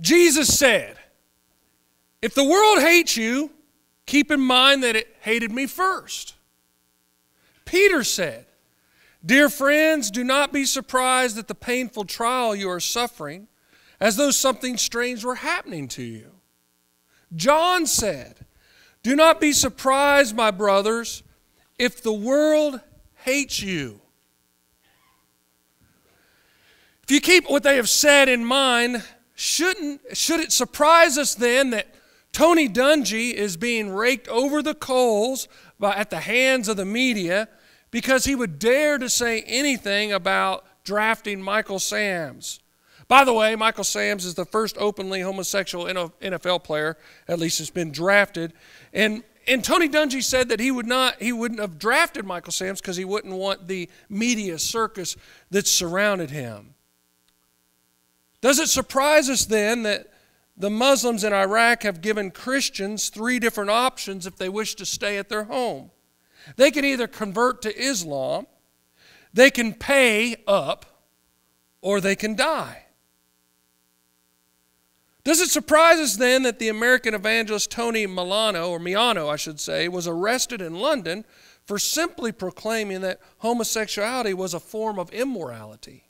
Jesus said, If the world hates you, keep in mind that it hated me first. Peter said, Dear friends, do not be surprised at the painful trial you are suffering, as though something strange were happening to you. John said, Do not be surprised, my brothers, if the world hates you. If you keep what they have said in mind, shouldn't, should it surprise us then that Tony Dungy is being raked over the coals by, at the hands of the media because he would dare to say anything about drafting Michael Sams? By the way, Michael Sams is the first openly homosexual NFL player, at least has been drafted. And, and Tony Dungy said that he would not he wouldn't have drafted Michael Sams because he wouldn't want the media circus that surrounded him. Does it surprise us then that the Muslims in Iraq have given Christians three different options if they wish to stay at their home? They can either convert to Islam, they can pay up, or they can die. Does it surprise us then that the American evangelist Tony Milano, or Miano, I should say, was arrested in London for simply proclaiming that homosexuality was a form of immorality?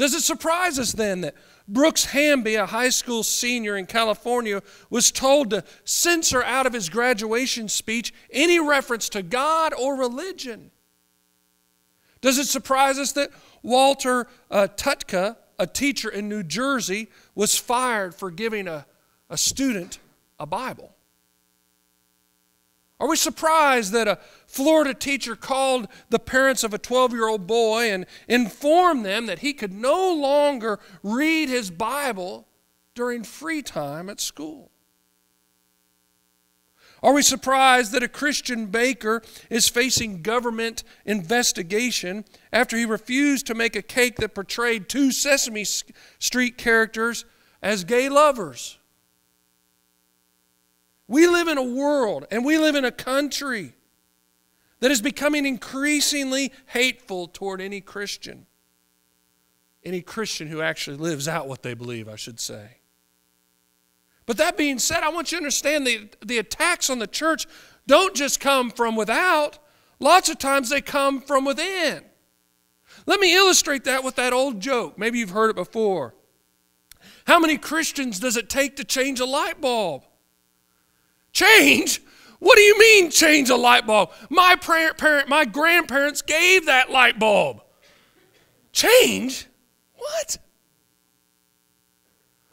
Does it surprise us then that Brooks Hamby, a high school senior in California, was told to censor out of his graduation speech any reference to God or religion? Does it surprise us that Walter uh, Tutka, a teacher in New Jersey, was fired for giving a, a student a Bible? Are we surprised that a Florida teacher called the parents of a 12 year old boy and informed them that he could no longer read his Bible during free time at school? Are we surprised that a Christian baker is facing government investigation after he refused to make a cake that portrayed two Sesame Street characters as gay lovers? We live in a world and we live in a country that is becoming increasingly hateful toward any Christian. Any Christian who actually lives out what they believe, I should say. But that being said, I want you to understand the, the attacks on the church don't just come from without, lots of times they come from within. Let me illustrate that with that old joke. Maybe you've heard it before. How many Christians does it take to change a light bulb? Change? What do you mean change a light bulb? My parent, my grandparents gave that light bulb. Change? What?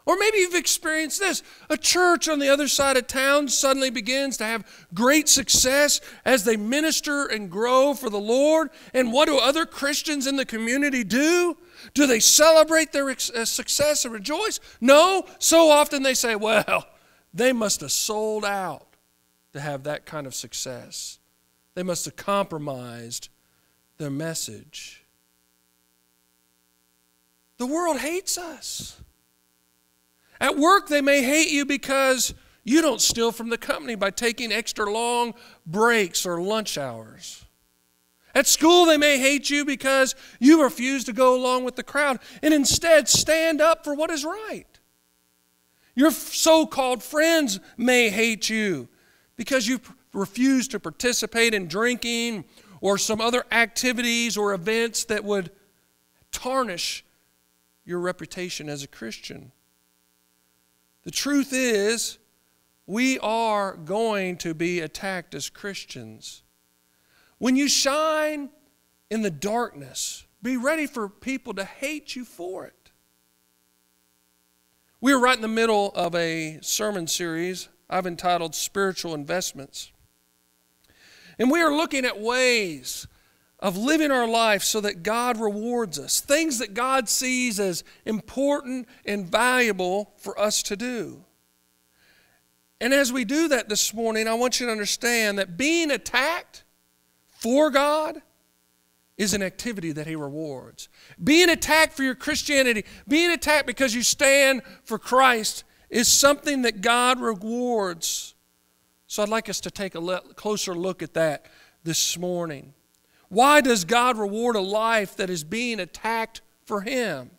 Or maybe you've experienced this. A church on the other side of town suddenly begins to have great success as they minister and grow for the Lord. And what do other Christians in the community do? Do they celebrate their uh, success and rejoice? No. So often they say, well, they must have sold out to have that kind of success. They must have compromised their message. The world hates us. At work, they may hate you because you don't steal from the company by taking extra long breaks or lunch hours. At school, they may hate you because you refuse to go along with the crowd and instead stand up for what is right. Your so called friends may hate you because you refuse to participate in drinking or some other activities or events that would tarnish your reputation as a Christian. The truth is, we are going to be attacked as Christians. When you shine in the darkness, be ready for people to hate you for it. We are right in the middle of a sermon series I've entitled Spiritual Investments. And we are looking at ways of living our life so that God rewards us, things that God sees as important and valuable for us to do. And as we do that this morning, I want you to understand that being attacked for God is an activity that He rewards. Being attacked for your Christianity, being attacked because you stand for Christ, is something that God rewards. So I'd like us to take a closer look at that this morning. Why does God reward a life that is being attacked for Him?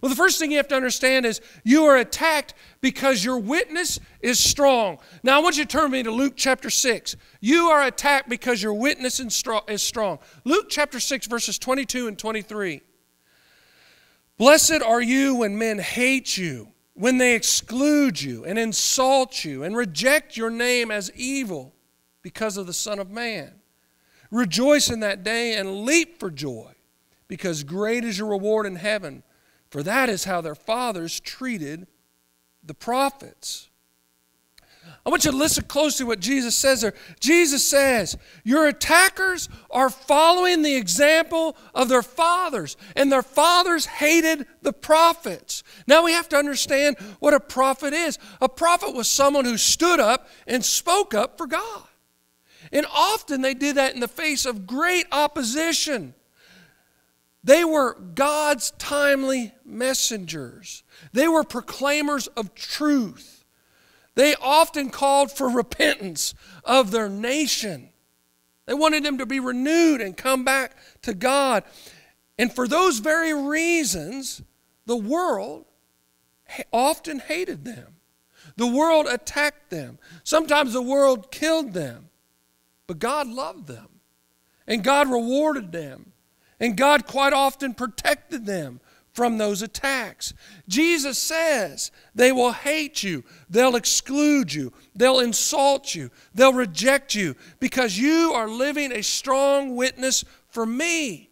Well, the first thing you have to understand is you are attacked because your witness is strong. Now, I want you to turn me to Luke chapter 6. You are attacked because your witness is strong. Luke chapter 6, verses 22 and 23. Blessed are you when men hate you, when they exclude you and insult you and reject your name as evil because of the Son of Man. Rejoice in that day and leap for joy, because great is your reward in heaven for that is how their fathers treated the prophets. I want you to listen closely to what Jesus says there. Jesus says, Your attackers are following the example of their fathers, and their fathers hated the prophets. Now we have to understand what a prophet is. A prophet was someone who stood up and spoke up for God. And often they did that in the face of great opposition. They were God's timely messengers. They were proclaimers of truth. They often called for repentance of their nation. They wanted them to be renewed and come back to God. And for those very reasons, the world often hated them. The world attacked them. Sometimes the world killed them. But God loved them. And God rewarded them. And God quite often protected them from those attacks. Jesus says they will hate you, they'll exclude you, they'll insult you, they'll reject you because you are living a strong witness for me.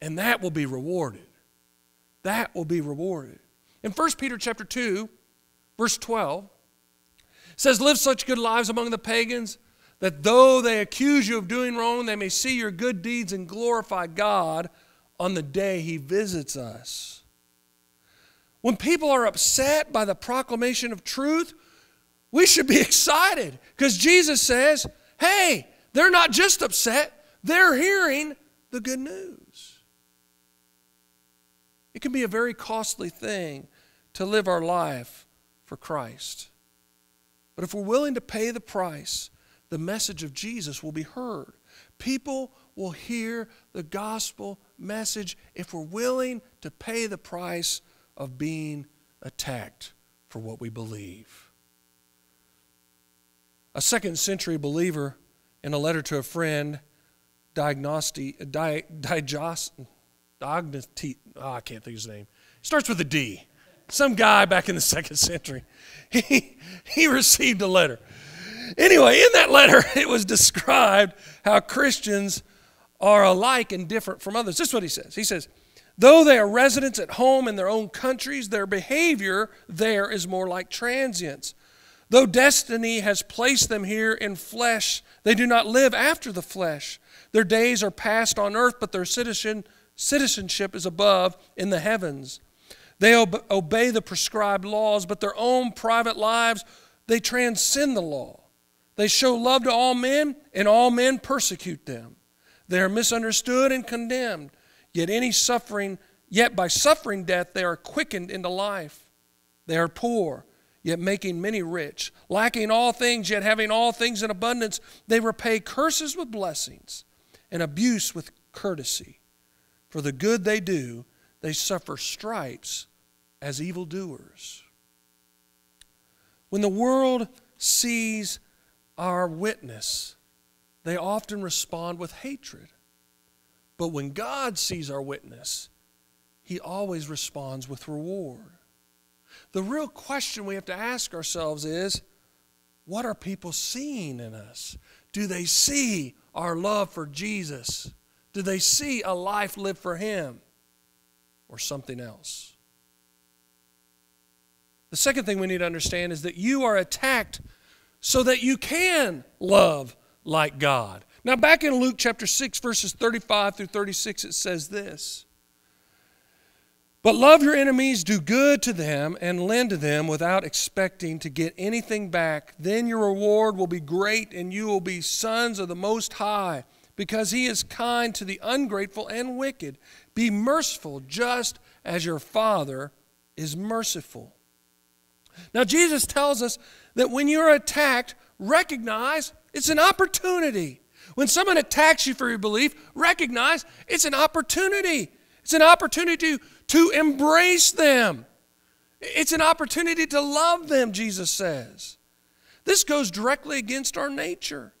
And that will be rewarded. That will be rewarded. In 1 Peter chapter 2, verse 12, says, Live such good lives among the pagans that though they accuse you of doing wrong, they may see your good deeds and glorify God on the day He visits us. When people are upset by the proclamation of truth, we should be excited because Jesus says, hey, they're not just upset, they're hearing the good news. It can be a very costly thing to live our life for Christ. But if we're willing to pay the price, the message of Jesus will be heard. People will hear the gospel message if we're willing to pay the price of being attacked for what we believe. A second century believer, in a letter to a friend, diagnosti, di, digos, diagnosti, oh, I can't think of his name. Starts with a D. Some guy back in the second century. He, he received a letter Anyway, in that letter, it was described how Christians are alike and different from others. This is what he says. He says, Though they are residents at home in their own countries, their behavior there is more like transients. Though destiny has placed them here in flesh, they do not live after the flesh. Their days are passed on earth, but their citizen, citizenship is above in the heavens. They ob- obey the prescribed laws, but their own private lives, they transcend the law. They show love to all men, and all men persecute them. They are misunderstood and condemned. Yet any suffering, yet by suffering death, they are quickened into life. They are poor, yet making many rich. Lacking all things, yet having all things in abundance, they repay curses with blessings and abuse with courtesy. For the good they do, they suffer stripes as evildoers. When the world sees our witness, they often respond with hatred. But when God sees our witness, he always responds with reward. The real question we have to ask ourselves is what are people seeing in us? Do they see our love for Jesus? Do they see a life lived for Him or something else? The second thing we need to understand is that you are attacked so that you can love like God. Now, back in Luke chapter 6, verses 35 through 36, it says this But love your enemies, do good to them, and lend to them without expecting to get anything back. Then your reward will be great, and you will be sons of the Most High, because He is kind to the ungrateful and wicked. Be merciful, just as your Father is merciful. Now, Jesus tells us that when you're attacked, recognize it's an opportunity. When someone attacks you for your belief, recognize it's an opportunity. It's an opportunity to, to embrace them. It's an opportunity to love them, Jesus says. This goes directly against our nature.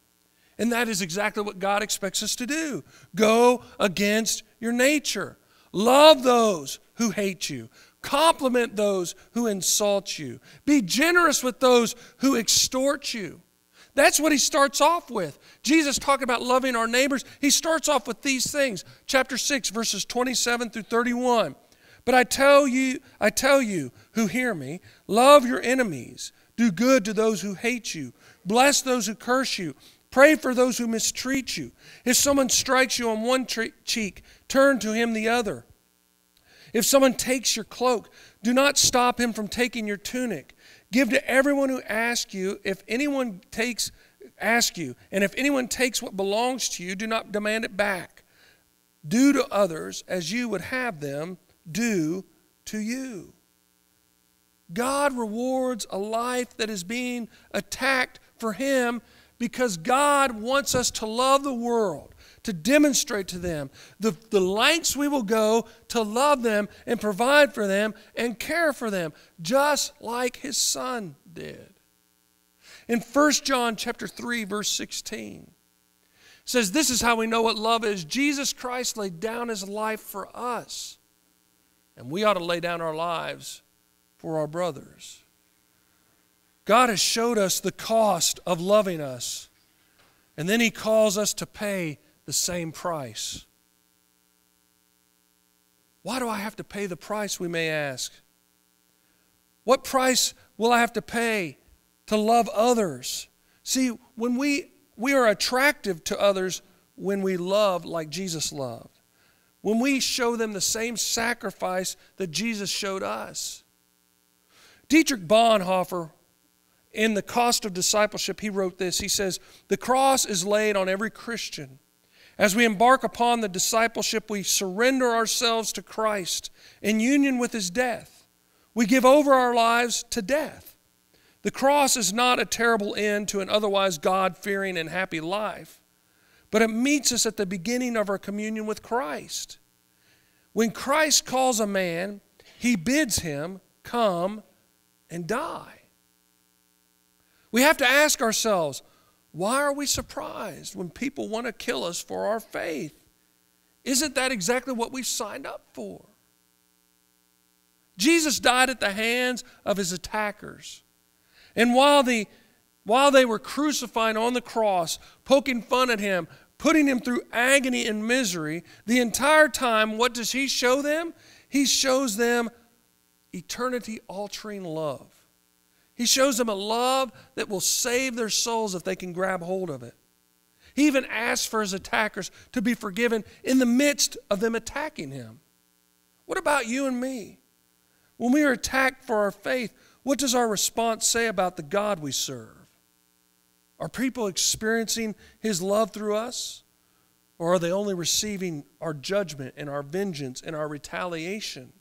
And that is exactly what God expects us to do go against your nature. Love those who hate you. Compliment those who insult you. Be generous with those who extort you. That's what he starts off with. Jesus talking about loving our neighbors. He starts off with these things. Chapter 6 verses 27 through 31. But I tell you, I tell you who hear me, love your enemies, do good to those who hate you, bless those who curse you, Pray for those who mistreat you. If someone strikes you on one cheek, turn to him the other. If someone takes your cloak, do not stop him from taking your tunic. Give to everyone who asks you. If anyone takes ask you, and if anyone takes what belongs to you, do not demand it back. Do to others as you would have them do to you. God rewards a life that is being attacked for him because God wants us to love the world, to demonstrate to them the, the lengths we will go to love them and provide for them and care for them, just like his son did. In 1 John chapter 3, verse 16, says, This is how we know what love is. Jesus Christ laid down his life for us. And we ought to lay down our lives for our brothers. God has showed us the cost of loving us, and then He calls us to pay the same price. Why do I have to pay the price, we may ask? What price will I have to pay to love others? See, when we, we are attractive to others when we love like Jesus loved, when we show them the same sacrifice that Jesus showed us. Dietrich Bonhoeffer in The Cost of Discipleship, he wrote this. He says, The cross is laid on every Christian. As we embark upon the discipleship, we surrender ourselves to Christ in union with his death. We give over our lives to death. The cross is not a terrible end to an otherwise God fearing and happy life, but it meets us at the beginning of our communion with Christ. When Christ calls a man, he bids him come and die. We have to ask ourselves why are we surprised when people want to kill us for our faith? Isn't that exactly what we signed up for? Jesus died at the hands of his attackers. And while, the, while they were crucifying on the cross, poking fun at him, putting him through agony and misery, the entire time, what does he show them? He shows them eternity altering love. He shows them a love that will save their souls if they can grab hold of it. He even asks for his attackers to be forgiven in the midst of them attacking him. What about you and me? When we are attacked for our faith, what does our response say about the God we serve? Are people experiencing his love through us? Or are they only receiving our judgment and our vengeance and our retaliation?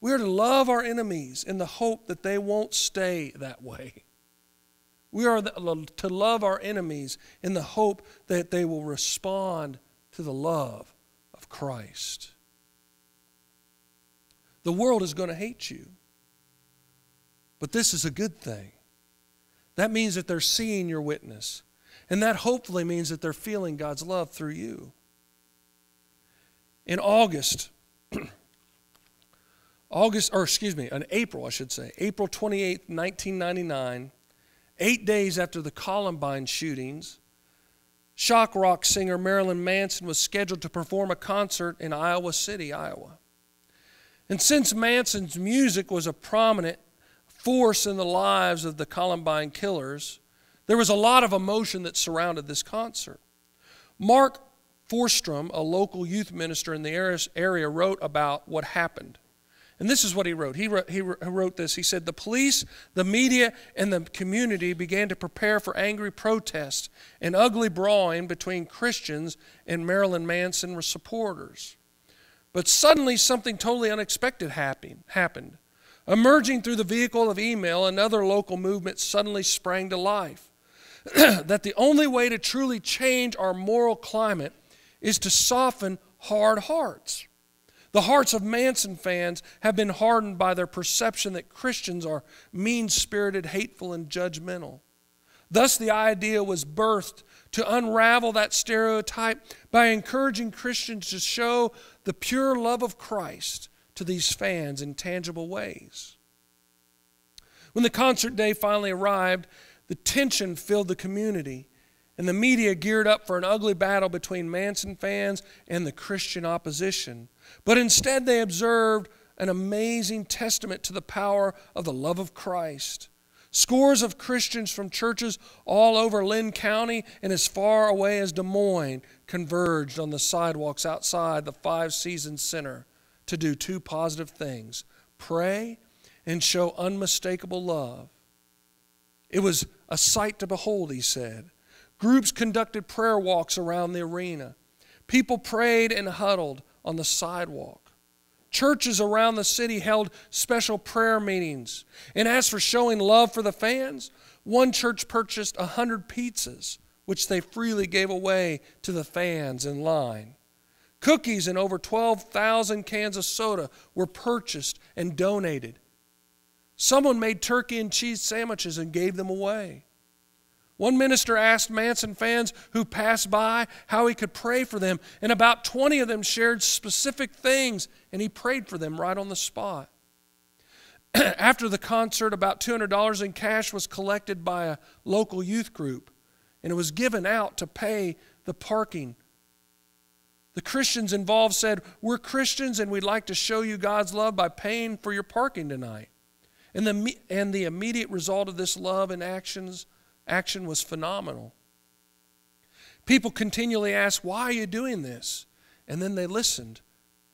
We are to love our enemies in the hope that they won't stay that way. We are to love our enemies in the hope that they will respond to the love of Christ. The world is going to hate you, but this is a good thing. That means that they're seeing your witness, and that hopefully means that they're feeling God's love through you. In August, August, or excuse me, in April, I should say, April 28, 1999, eight days after the Columbine shootings, shock rock singer Marilyn Manson was scheduled to perform a concert in Iowa City, Iowa. And since Manson's music was a prominent force in the lives of the Columbine killers, there was a lot of emotion that surrounded this concert. Mark Forstrom, a local youth minister in the area, wrote about what happened. And this is what he wrote. He wrote, he wrote this. He said, The police, the media, and the community began to prepare for angry protests and ugly brawling between Christians and Marilyn Manson supporters. But suddenly, something totally unexpected happened. Emerging through the vehicle of email, another local movement suddenly sprang to life. that the only way to truly change our moral climate is to soften hard hearts. The hearts of Manson fans have been hardened by their perception that Christians are mean spirited, hateful, and judgmental. Thus, the idea was birthed to unravel that stereotype by encouraging Christians to show the pure love of Christ to these fans in tangible ways. When the concert day finally arrived, the tension filled the community, and the media geared up for an ugly battle between Manson fans and the Christian opposition. But instead, they observed an amazing testament to the power of the love of Christ. Scores of Christians from churches all over Linn County and as far away as Des Moines converged on the sidewalks outside the Five Seasons Center to do two positive things pray and show unmistakable love. It was a sight to behold, he said. Groups conducted prayer walks around the arena. People prayed and huddled on the sidewalk. Churches around the city held special prayer meetings. And as for showing love for the fans, one church purchased a 100 pizzas, which they freely gave away to the fans in line. Cookies and over 12,000 cans of soda were purchased and donated. Someone made turkey and cheese sandwiches and gave them away. One minister asked Manson fans who passed by how he could pray for them, and about 20 of them shared specific things, and he prayed for them right on the spot. After the concert, about $200 in cash was collected by a local youth group, and it was given out to pay the parking. The Christians involved said, We're Christians, and we'd like to show you God's love by paying for your parking tonight. And the, and the immediate result of this love and actions action was phenomenal. People continually asked, Why are you doing this? And then they listened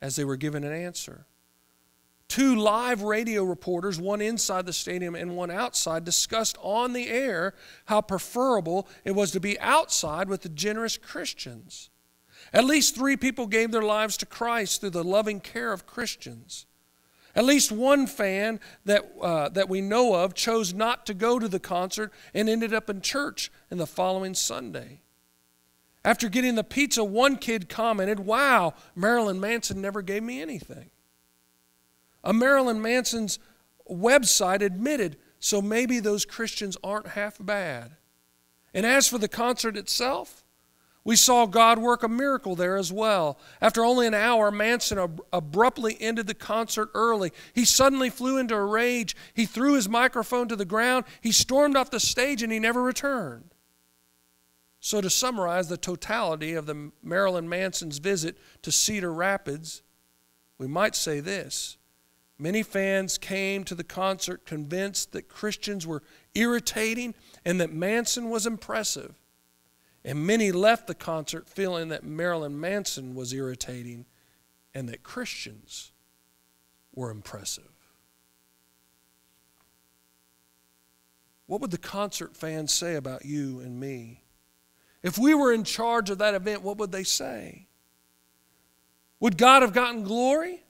as they were given an answer. Two live radio reporters, one inside the stadium and one outside, discussed on the air how preferable it was to be outside with the generous Christians. At least three people gave their lives to Christ through the loving care of Christians. At least one fan that, uh, that we know of chose not to go to the concert and ended up in church in the following Sunday. After getting the pizza, one kid commented, Wow, Marilyn Manson never gave me anything. A Marilyn Manson's website admitted, so maybe those Christians aren't half bad. And as for the concert itself, we saw God work a miracle there as well. After only an hour, Manson ab- abruptly ended the concert early. He suddenly flew into a rage. He threw his microphone to the ground. He stormed off the stage and he never returned. So, to summarize the totality of the Marilyn Manson's visit to Cedar Rapids, we might say this. Many fans came to the concert convinced that Christians were irritating and that Manson was impressive. And many left the concert feeling that Marilyn Manson was irritating and that Christians were impressive. What would the concert fans say about you and me? If we were in charge of that event, what would they say? Would God have gotten glory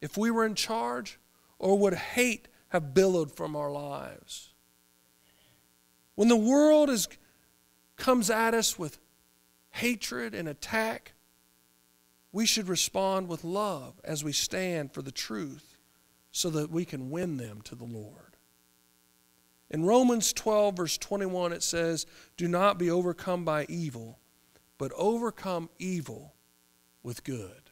if we were in charge? Or would hate have billowed from our lives? When the world is comes at us with hatred and attack, we should respond with love as we stand for the truth so that we can win them to the Lord. In Romans 12, verse 21, it says, Do not be overcome by evil, but overcome evil with good.